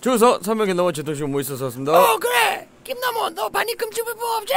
주소 서명이 넘어 제동식 뭐 있어서 왔습니다. 어 그래 김남호 너 반입금 지불법 없지?